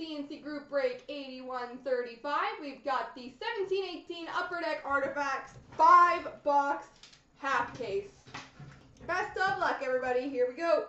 CNC Group Break 8135. We've got the 1718 Upper Deck Artifacts 5 box half case. Best of luck, everybody. Here we go.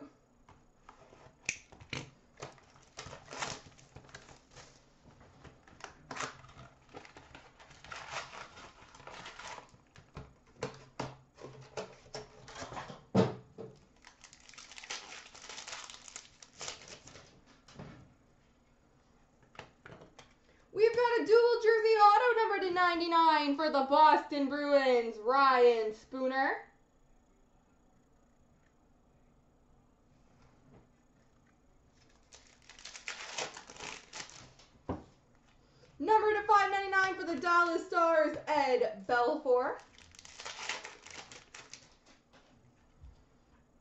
We've got dual jersey auto number to 99 for the Boston Bruins, Ryan Spooner. Number to 599 for the Dallas Stars, Ed Belfour.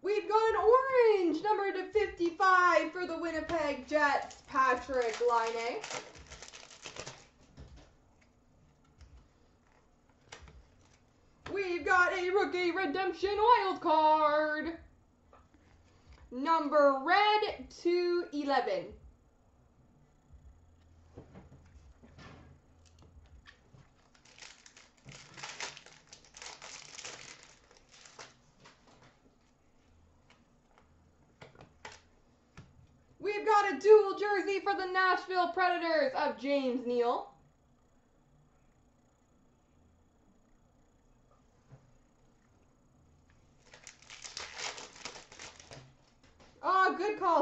We've got an orange, number to 55 for the Winnipeg Jets, Patrik Laine. We've got a rookie redemption wild card. Number red to 11. We've got a dual jersey for the Nashville Predators of James Neal.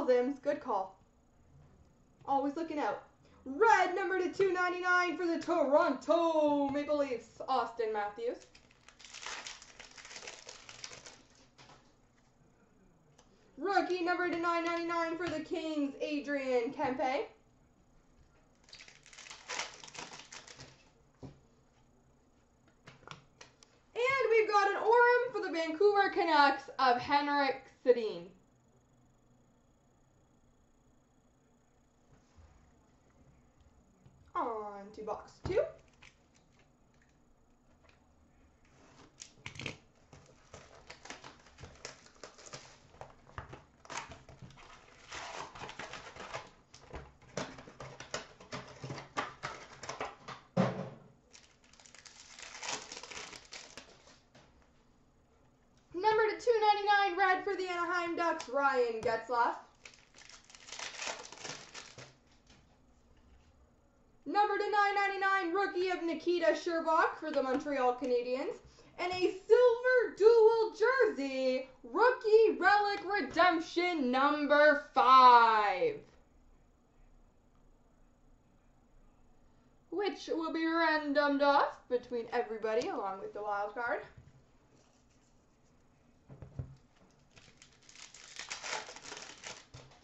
Good call, Good call. Always looking out. Red number to 299 for the Toronto Maple Leafs, Auston Matthews. Rookie number to 999 for the Kings, Adrian Kempe. And we've got an Aurum for the Vancouver Canucks of Henrik Sedin. On to box two. Number to 299 red for the Anaheim Ducks, Ryan Getzlaf. Number to 999 rookie of Nikita Scherbak for the Montreal Canadiens. And a silver dual jersey, rookie relic redemption number five. Which will be randomed off between everybody along with the wild card.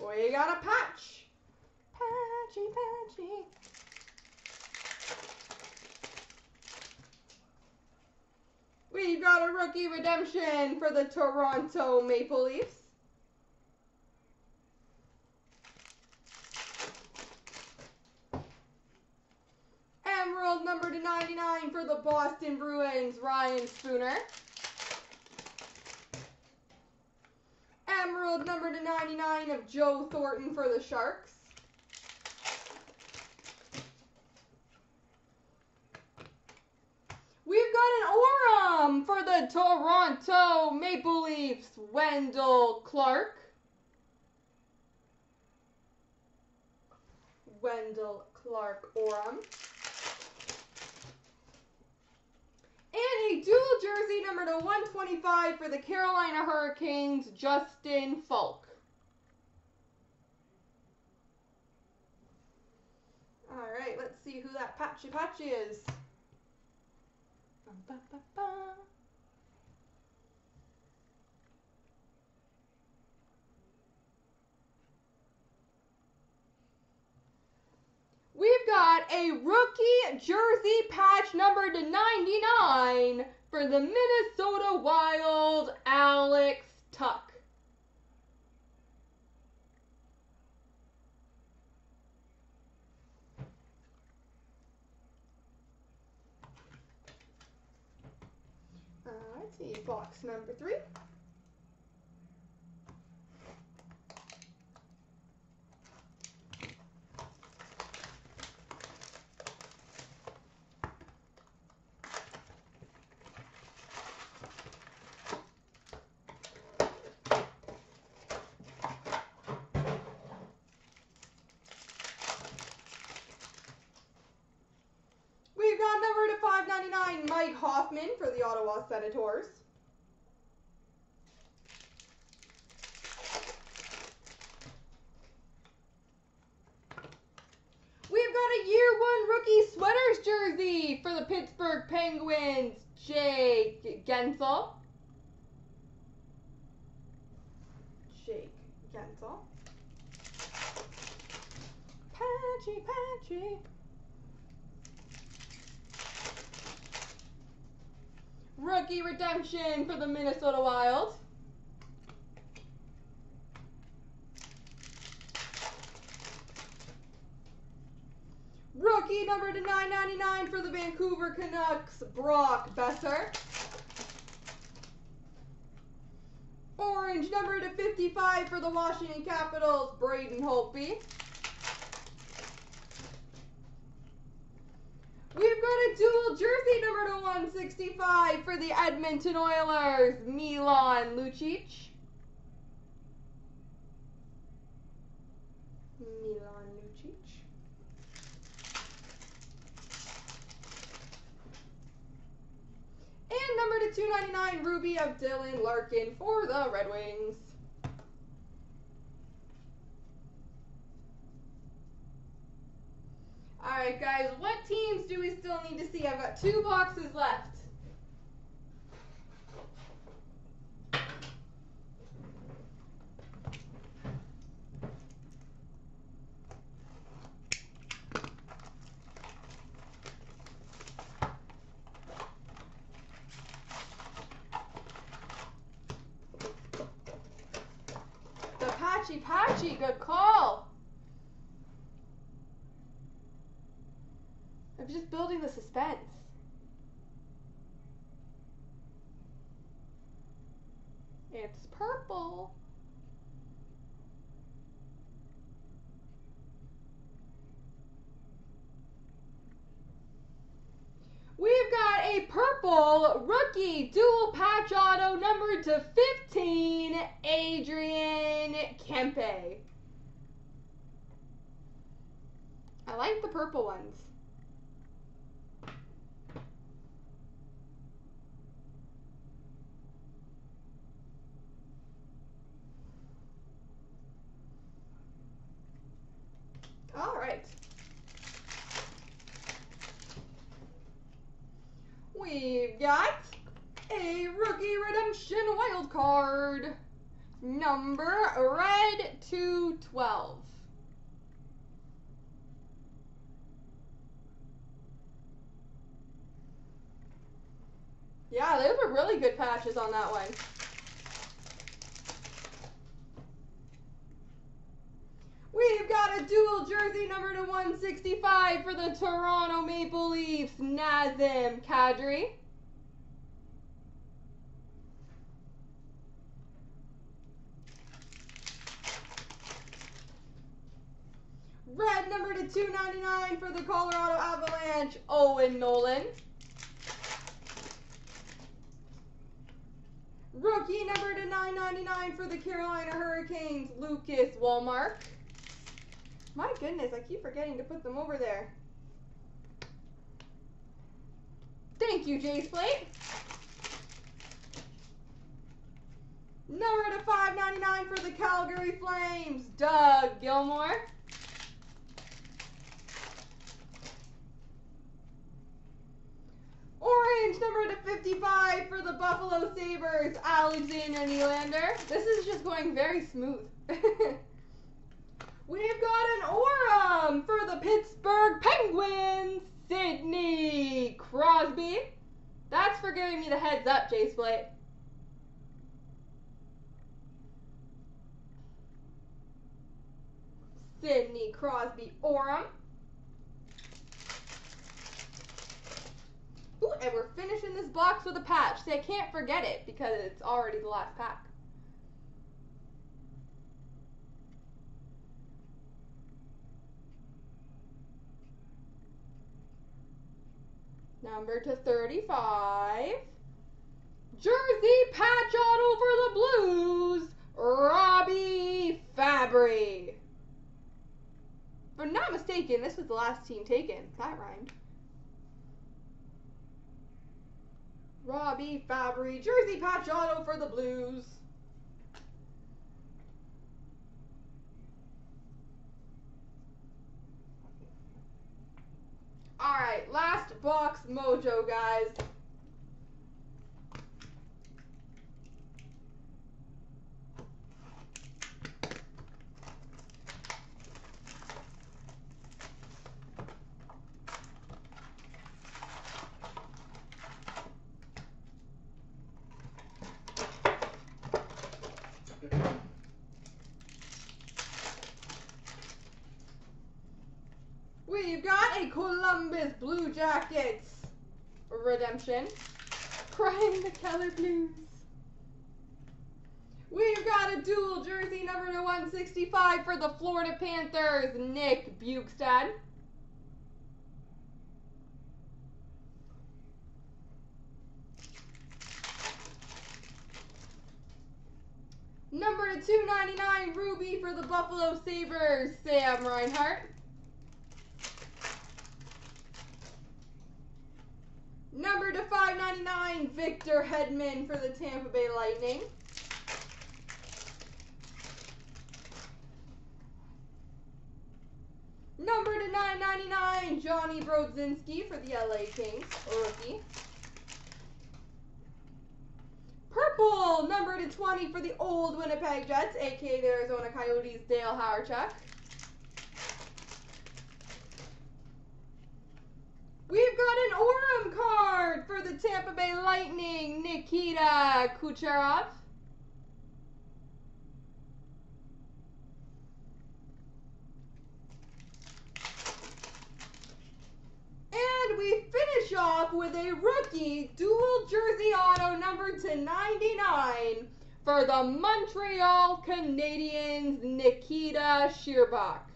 We got a patch. Patchy, patchy. We've got a rookie redemption for the Toronto Maple Leafs. Emerald number to 99 for the Boston Bruins, Ryan Spooner. Emerald number to 99 of Joe Thornton for the Sharks. We've got an Aurum for the Toronto Maple Leafs, Wendell Clark. Wendell Clark Aurum. And a dual jersey number to 125 for the Carolina Hurricanes, Justin Faulk. All right, let's see who that Patchy Patchy is. Bum, ba, ba, ba. We've a rookie jersey patch number to 99 for the Minnesota Wild, Alex Tuch. Uh, let's see, box number three. Hoffman for the Ottawa Senators. We've got a year one rookie sweaters jersey for the Pittsburgh Penguins, Jake Guentzel. Jake Guentzel. Patchy, patchy. Rookie redemption for the Minnesota Wild. Rookie number to 999 for the Vancouver Canucks, Brock Boeser. Orange number to 55 for the Washington Capitals, Braden Holtby. We've got a dual jersey number to 165 for the Edmonton Oilers, Milan Lucic. Milan Lucic. And number to 299, Ruby of Dylan Larkin for the Red Wings. Alright, guys, what teams do we still need to see? I've got two boxes left. Patchy Patchy, good call. I'm just building the suspense. It's purple. We've got a purple rookie dual patch auto numbered to 15, Adrian Kempe. I like the purple ones. All right. We've got a rookie redemption wild card. Number red to 12. Yeah, those were really good patches on that one. We've got a dual jersey number to 165 for the Toronto Maple Leafs, Nazem Kadri. Red number to 299 for the Colorado Avalanche, Owen Nolan. Rookie number to 999 for the Carolina Hurricanes, Lucas Wallmark. My goodness, I keep forgetting to put them over there. Thank you, Jay's Plate. Number to 599 for the Calgary Flames, Doug Gilmour. Orange number to 55 for the Buffalo Sabres, Alexander Nylander. This is just going very smooth. We've got an Aurum for the Penguins, Sidney Crosby. That's for giving me the heads up, Jay Split. Sidney Crosby Aurum. Ooh, and we're finishing this box with a patch. See, I can't forget it because it's already the last pack. Number to 35. Jersey patch auto for the Blues, Robby Fabbri. If I'm not mistaken, this was the last team taken. That rhymed. Robby Fabbri, jersey patch auto for the Blues. Alright, last box mojo, guys. Columbus Blue Jackets redemption. Crying the color Blues. We've got a dual jersey number to 165 for the Florida Panthers, Nick Bjugstad. Number to 299 Ruby for the Buffalo Sabres, Sam Reinhart. Number to 599 Victor Hedman for the Tampa Bay Lightning. Number to 999 Jonny Brodzinski for the LA Kings, rookie. Purple, number to 20 for the old Winnipeg Jets, aka the Arizona Coyotes, Dale Hawerchuk. We've got an Aurum card for the Tampa Bay Lightning, Nikita Kucherov. And we finish off with a rookie dual jersey auto number to 99 for the Montreal Canadiens, Nikita Scherbak.